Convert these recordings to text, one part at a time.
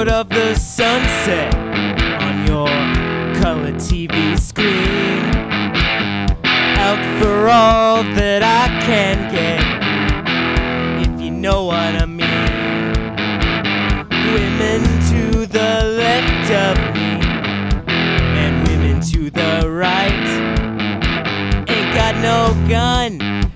out of the sunset on your color TV screen. Out for all that I can get, if you know what I mean. Women to the left of me, and women to the right. Ain't got no gun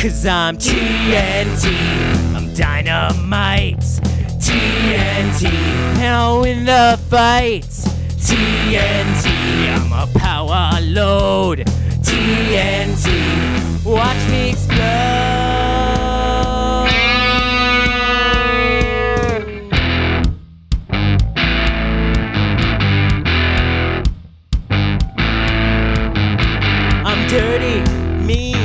Cause I'm TNT, I'm dynamite. TNT, now I'll the fight. TNT, I'm a power load. TNT, watch me explode. I'm dirty, mean,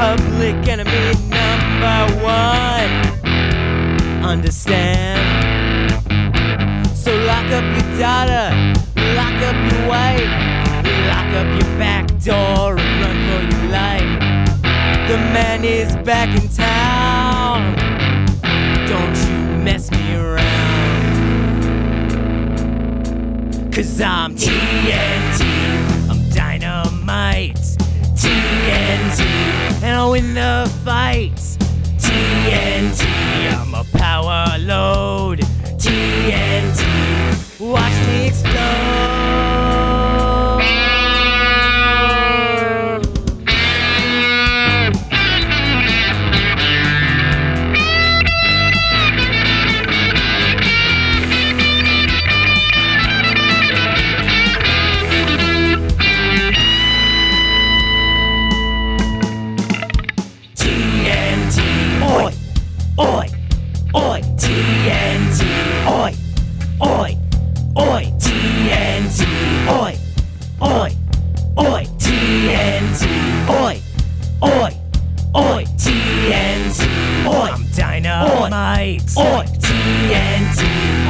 Public enemy number one. Understand? So lock up your daughter, lock up your wife, lock up your back door and run for your life. The man is back in town. Don't you mess me around. Cause I'm TNT, and the fight. Dynamite, oi, TNT,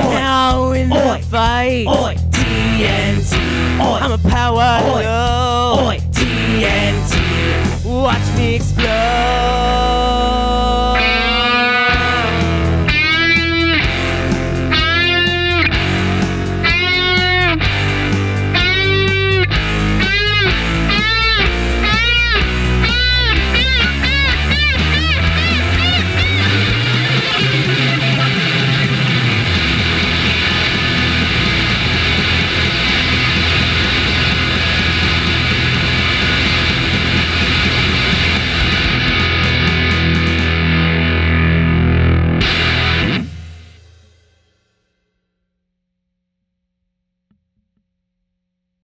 oi, now in the fight, oi, TNT, oi, I'm a power, oi, oi, TNT, watch me explode.